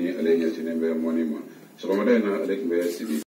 ni ale ɲɛsinnen bɛ mɔni ma sɔgɔmada in na ale tun bɛ sigi